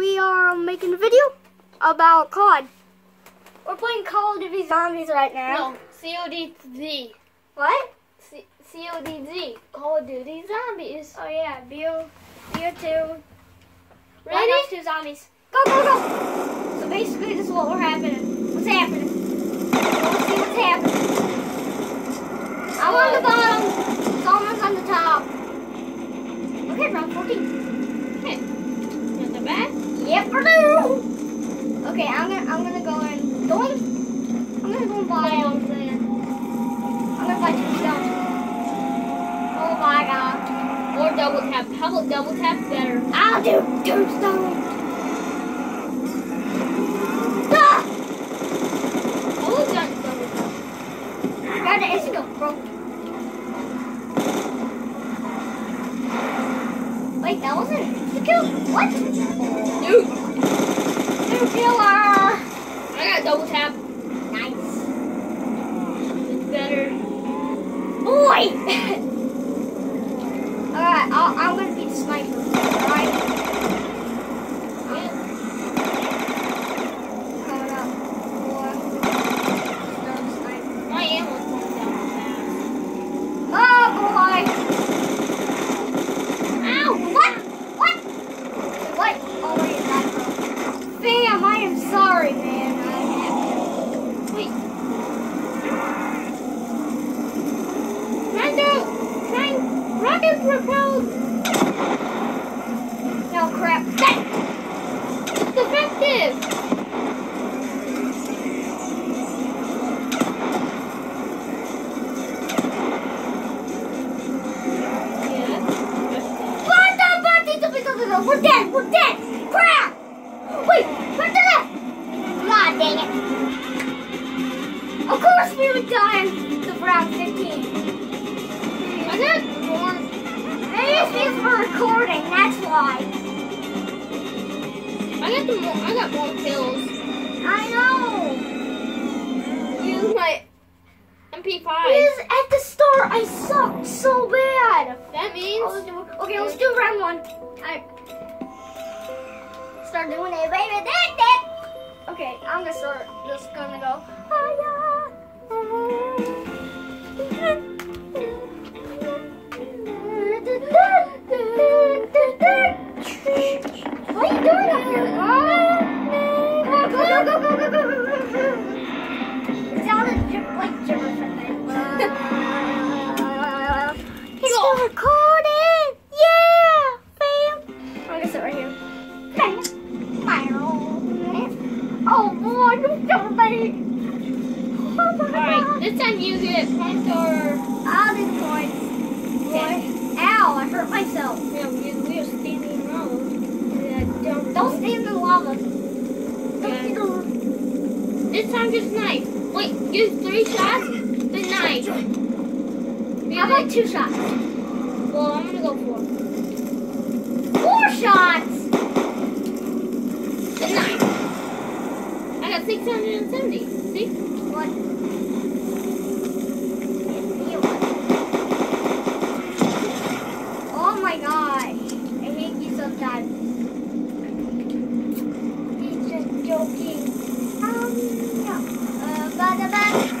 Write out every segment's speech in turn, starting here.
we are making a video about COD. We're playing Call of Duty Zombies right now. No, CODZ. What? C- CODZ. Call of Duty Zombies. Oh yeah, BO2. Black Ready? Ops 2 Zombies. Go, go, go! So basically this is what we're happening. What's happening? Let's see what's happening. I'm on the bottom. Someone's on the top. Okay, round 14. Okay. Not that bad. Yep, I do. Okay, I'm gonna I'm gonna go in. Going. I'm gonna go and buy. Oh, man. I'm gonna buy Tombstones. Oh my god. Or double tap. How about double tap better? I'll do two stones. Ah! Done double tap. The instant bro. Wait, that wasn't the kill. What? Dude, Two killer. I got double tap. Nice. It's better. Boy. I, I, I'm gonna That's why. I got the more. I got more kills. I know. Use my MP5. Because at the start I sucked so bad. That means Okay, let's do round one. Alright. Start doing it, baby. That, that. Okay, I'm gonna start. Just gonna go. Are this time you get points or. I'll do the points. Boy. Ow, I hurt myself. Yeah, we, we are standing around. Yeah, don't. Don't stand in the lava. Don't Yeah. This time just knife. Wait, use three shots, then knife. the... How about two shots? Well, I'm gonna go four. Four shots! Then knife. I got 670. See? One. Oh my gosh. I hate you sometimes. He's just joking. Um, yeah. Uh, bada bada.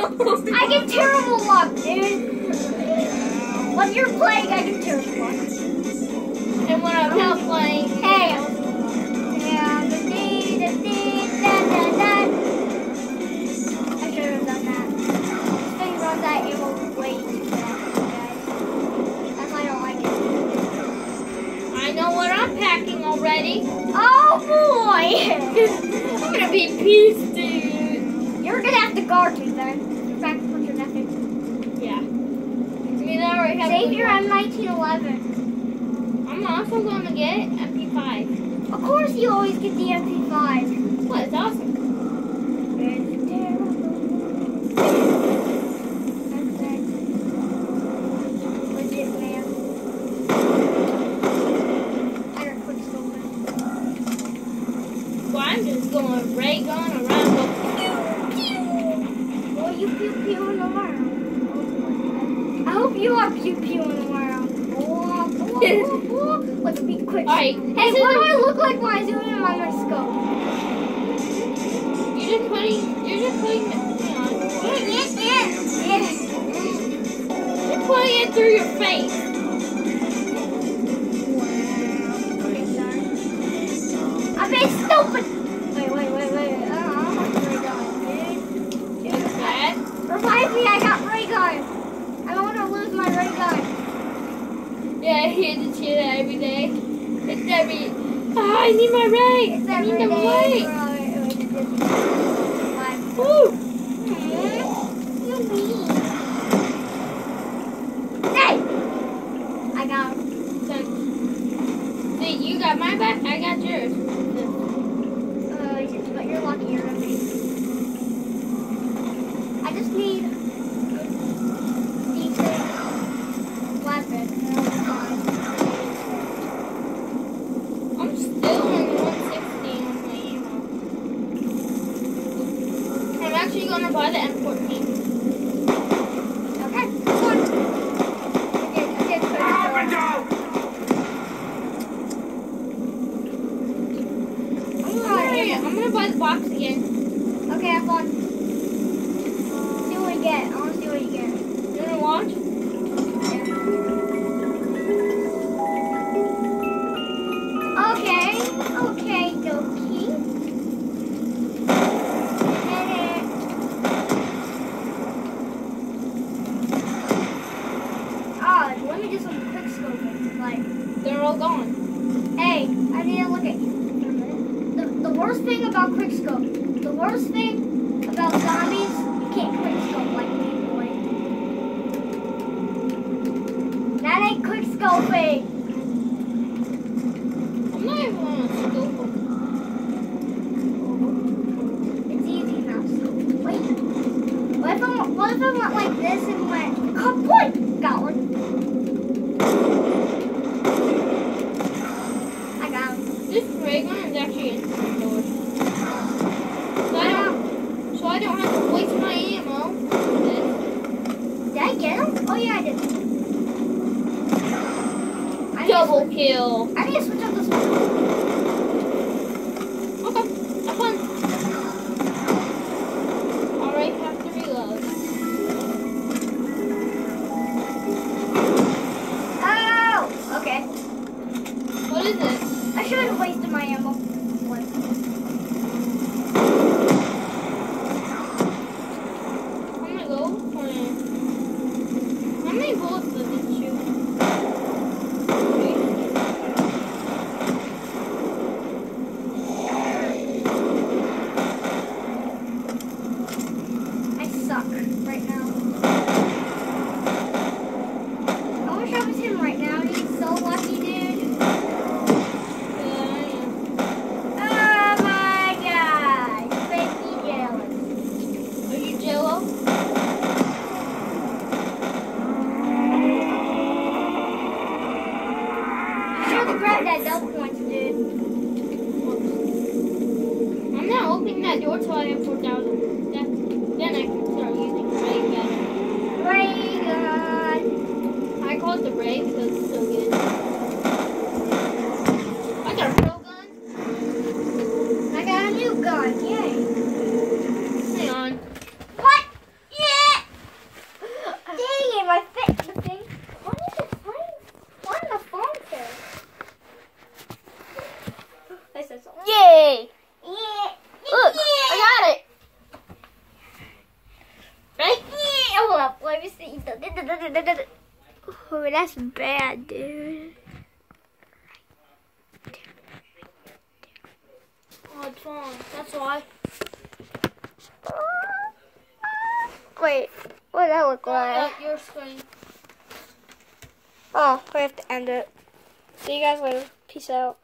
I get terrible luck, dude. When you're playing, I get terrible luck. and when I'm not playing, Hey! I done that. Way. That's why I don't like it. I know what I'm packing already. Oh boy! I'm gonna be pissed, dude. You're gonna have to guard me then. In fact, put your nephew. Yeah. I Xavier, I'm 1911. I'm also gonna get MP5. Of course you always get the MP5? What? It's awesome. It's terrible. That's it. Legit, man. I got quick scope. Well, I'm just going ray gun around. Go Well, you pew pewing around. I hope you are pew pewing around. Oh, oh, oh, oh. Let's Hey, what do I look like when I zoom in on my scope? You're just putting. You're just putting. You're putting it through your face. Okay, sorry. I'm being stupid. Wait, wait, wait, wait. I don't ray gun, dude. That's bad. Me, I got ray gun. I don't want to lose my ray gun. Yeah, I hear the shit every day. It's every. Ah, I need my ray. It's I need the day. ray. Right, wait, wait, this is five. Woo. You mean? Hey! I got him. So, you got my back. I got yours. Uh, but you're luckier than me. I just need a decent weapon. and I'm fine. I'm still on 160 on my I'm actually gonna buy the M14. They're all gone. hey, I need to look at you. The, the worst thing about quick scope, the worst thing about zombies, you can't quick scope like me, boy. That ain't quick scoping. I'm not even gonna scope them. It's easy now. So wait. What if I went, what if I went like this and went kaput? Got one. I got him. This ray gun is actually indoors. So I don't, so I don't have to waste my ammo. Did I get him? Oh yeah, I did. I Double kill. I need to switch up this one. Okay, have fun. Alright, have to reload. Oh, okay. What is this? I should have wasted my ammo. One. I'm gonna go for it. How many bullets does it shoot? Three. I suck right now. I wish I was him right now. He's so lucky, dude. Yeah, I am. Oh my god! Make me jealous. Are you jello? You should have grabbed that double points, dude. I'm not opening that door till I have 4,000. Then I can start using ray gun. Ray gun. Uh, I call it the ray because it's so good. I got a real gun. I got a new gun. Yay. Hang on. What? Yeah! Dang it, my fit the thing. Why did it find why did the phone fail? I said so. Yay! Yeah. Look, yeah. I got it. Right? Yeah. Hold up, let me see. Oh, that's bad, dude. Oh, it's wrong. That's why. Wait, what did that look like? your screen. Oh, we have to end it. See you guys later. Peace out.